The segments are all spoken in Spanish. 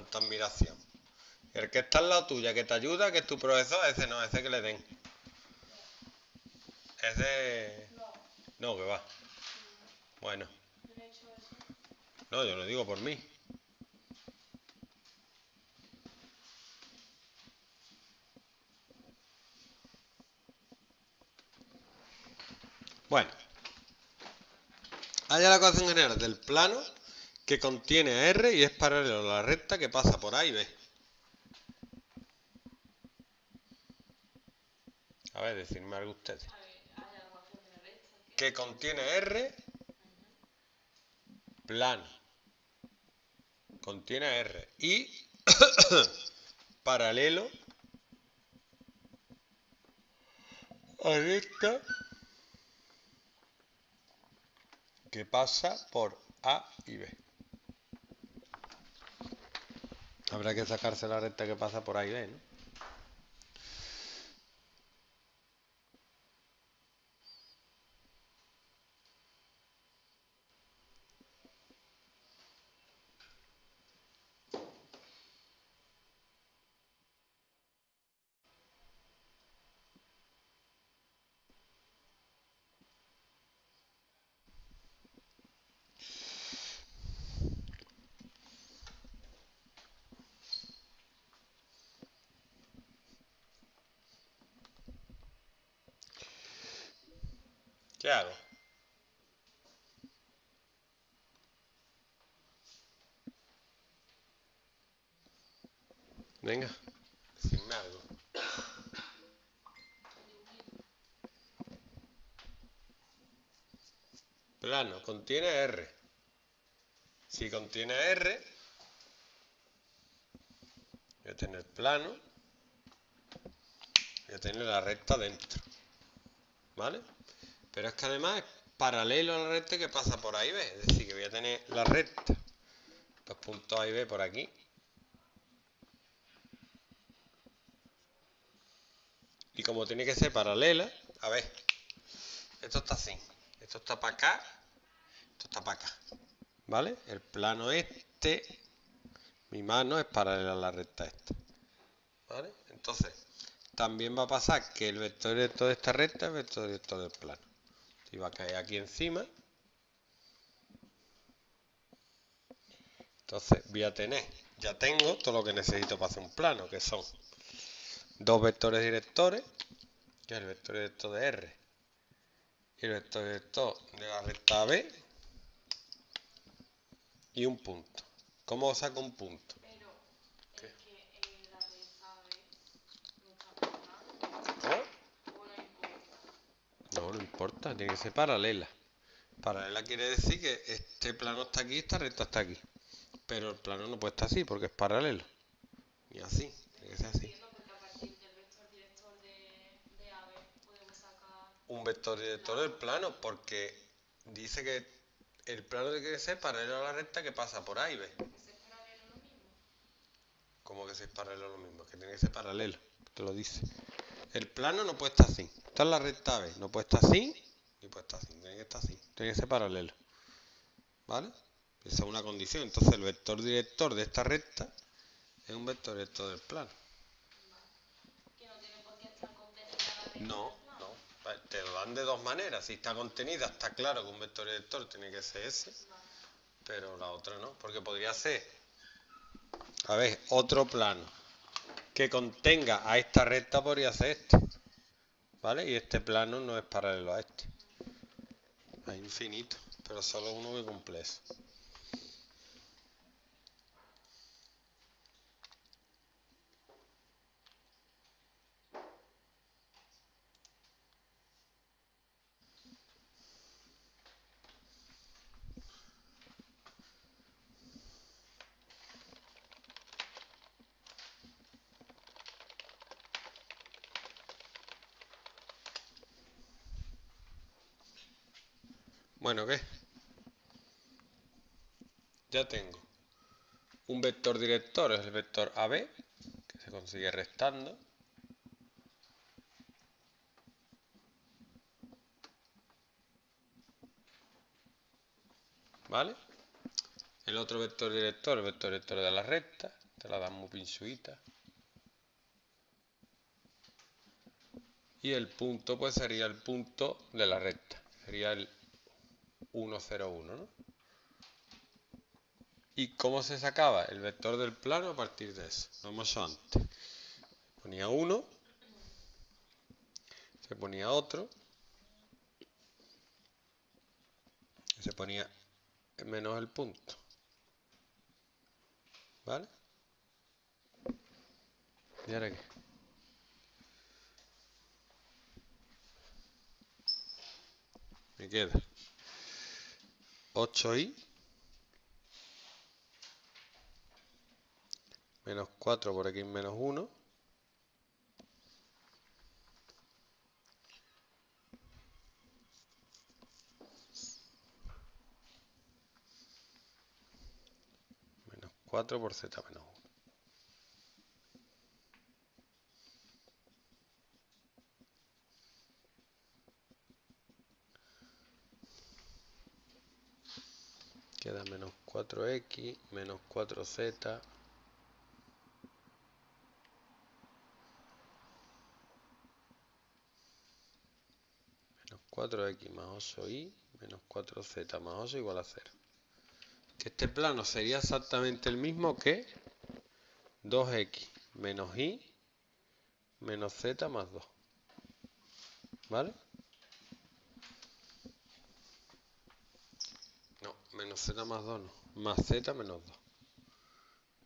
Tanta admiración. El que está al lado tuya, que te ayuda, que es tu profesor, ese no, ese que le den. Ese... No, que va. Bueno. No, yo lo digo por mí. Bueno. Hay la ecuación general del plano que contiene R y es paralelo a la recta que pasa por A y B. A ver, decirme algo ustedes. Que contiene R, plano. Contiene R. Y paralelo a recta que pasa por A y B. Habrá que sacarse la recta que pasa por A y B, ¿no? ¿Qué hago? Venga, decime algo. Plano, contiene R. Si contiene R, voy a tener plano, voy a tener la recta dentro. ¿Vale? Pero es que además es paralelo a la recta que pasa por A y B. Es decir, que voy a tener la recta, los puntos A y B por aquí. Y como tiene que ser paralela, a ver, esto está así, esto está para acá, esto está para acá. ¿Vale? El plano este, mi mano es paralela a la recta esta. ¿Vale? Entonces, también va a pasar que el vector directo de esta recta es el vector directo del plano y va a caer aquí encima. Entonces voy a tener, ya tengo todo lo que necesito para hacer un plano, que son dos vectores directores, que el vector director de R y el vector director de la recta B y un punto. ¿Cómo saco un punto? No, no importa, tiene que ser paralela. Paralela quiere decir que este plano está aquí y esta recta está aquí. Pero el plano no puede estar así porque es paralelo. Ni así, tiene que ser así. Un vector director del plano porque dice que el plano tiene que ser paralelo a la recta que pasa por A y B. ¿Cómo que es paralelo lo mismo? Que tiene que ser paralelo, te lo dice. El plano no puede estar así. Esta es la recta B. No puede estar así ni puede estar así. Tiene que estar así. Tiene que ser paralelo. ¿Vale? Esa es una condición. Entonces el vector director de esta recta es un vector director del plano. No, no. Te lo dan de dos maneras. Si está contenida, está claro que un vector director tiene que ser ese. Pero la otra no. Porque podría ser, a ver, otro plano que contenga a esta recta podría ser este. ¿Vale? Y este plano no es paralelo a este. Es infinito, pero solo uno que cumple eso. Bueno, ¿qué? Ya tengo un vector director, es el vector AB, que se consigue restando. ¿Vale? El otro vector director, el vector director de la recta, te la damos pinchuita. Y el punto, pues sería el punto de la recta. Sería el 101, ¿no? ¿Y cómo se sacaba el vector del plano a partir de eso? Lo hemos hecho antes. Ponía uno, se ponía otro, se ponía menos el punto. ¿Vale? ¿Y ahora qué? Me queda 8i menos 4 por x menos 1 menos 4 por z menos 1 queda menos 4x menos 4z menos 4x más 8y menos 4z más 8 igual a 0 que este plano sería exactamente el mismo que 2x menos y menos z más 2 ¿vale? Menos z más 2 no, más z menos 2.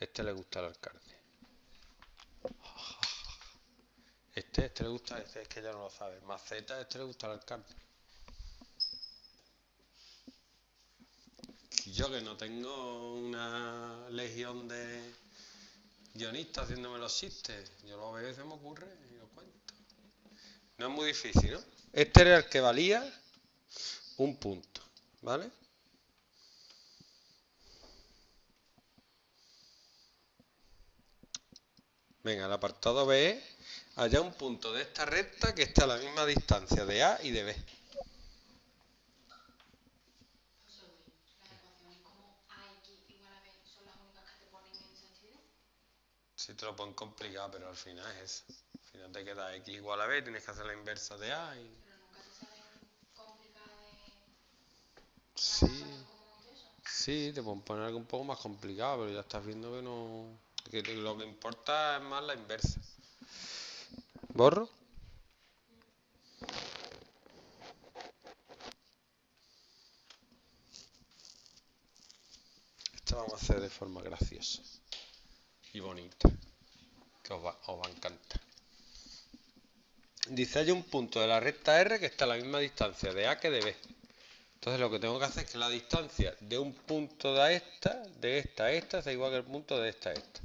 Este le gusta al alcalde. Este, este le gusta, este es que ya no lo sabe. Más z, este le gusta al alcalde. Yo que no tengo una legión de guionistas haciéndome los chistes, yo lo veo y se me ocurre y lo cuento. No es muy difícil, ¿no? Este era el que valía un punto, ¿vale? Venga, el apartado B es haya un punto de esta recta que esté a la misma distancia de A y de B. Sí te lo ponen complicado, pero al final es eso. Al final te queda x igual a b, tienes que hacer la inversa de a y... Pero nunca te salen complicadas de... Sí, sí, te pueden poner algo un poco más complicado, pero ya estás viendo que no... Lo que importa es más la inversa. ¿Borro? Esto vamos a hacer de forma graciosa y bonita, que os va, os va a encantar. Dice, hay un punto de la recta R que está a la misma distancia de A que de B. Entonces lo que tengo que hacer es que la distancia de un punto de esta, de esta a esta, sea igual que el punto de esta a esta.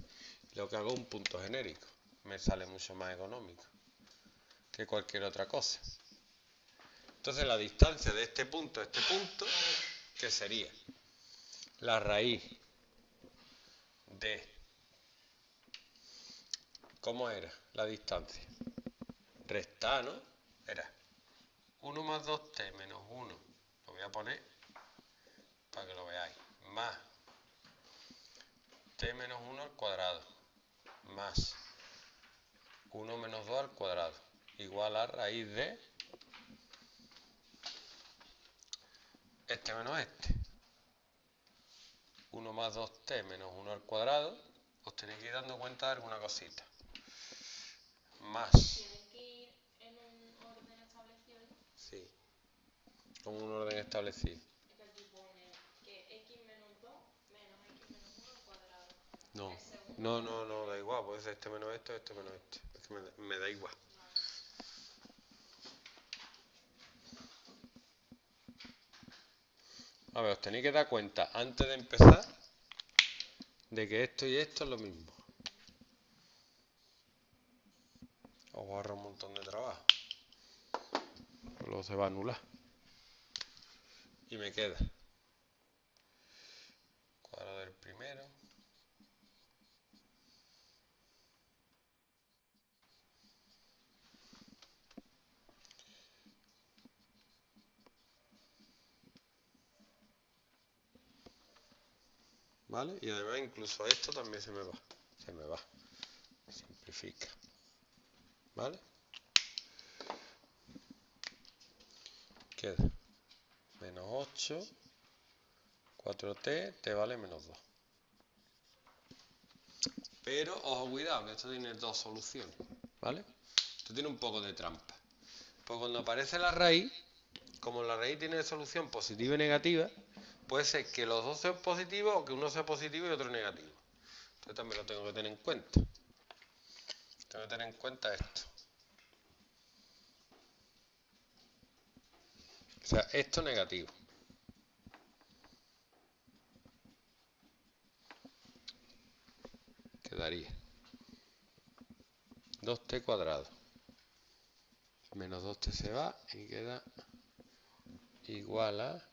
Lo que hago es un punto genérico. Me sale mucho más económico que cualquier otra cosa. Entonces la distancia de este punto a este punto, ¿qué sería? La raíz de... ¿Cómo era la distancia? Restar, ¿no? Era 1 más 2t menos 1. Lo voy a poner para que lo veáis. Más t menos 1 al cuadrado. Más 1 menos 2 al cuadrado. Igual a raíz de este menos este. 1 más 2t menos 1 al cuadrado. Os tenéis que ir dando cuenta de alguna cosita. Más Tienes que ir en un orden establecido. Sí. Con un orden establecido. Es que aquí pone que x menos 2 menos x menos 1 al cuadrado. No. No, no, no, da igual. Puede ser este menos esto, este menos este. Es que me, da- igual. A ver, os tenéis que dar cuenta antes de empezar de que esto y esto es lo mismo. Os ahorra un montón de trabajo. Luego se va a anular. Y me queda cuadrado del primero. ¿Vale? Y además incluso esto también se me va. Se me va. Simplifica. ¿Vale? Queda menos 8, 4t te vale menos 2. Pero, ojo, cuidado, que esto tiene dos soluciones, ¿vale? Esto tiene un poco de trampa. Pues cuando aparece la raíz, como la raíz tiene solución positiva y negativa, puede ser que los dos sean positivos o que uno sea positivo y otro negativo. Entonces también lo tengo que tener en cuenta. Tengo que tener en cuenta esto. O sea, esto negativo. Quedaría 2t cuadrado. Menos 2t se va y queda igual a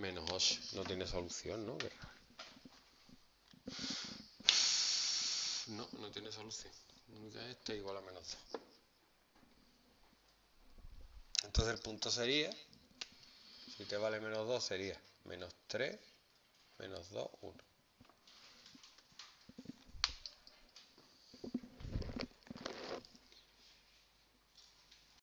menos 8. No tiene solución, ¿no? No, no tiene solución. Este igual a menos 2. Entonces el punto sería, si te vale menos 2 sería menos 3, menos 2, 1.